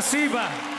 Спасибо.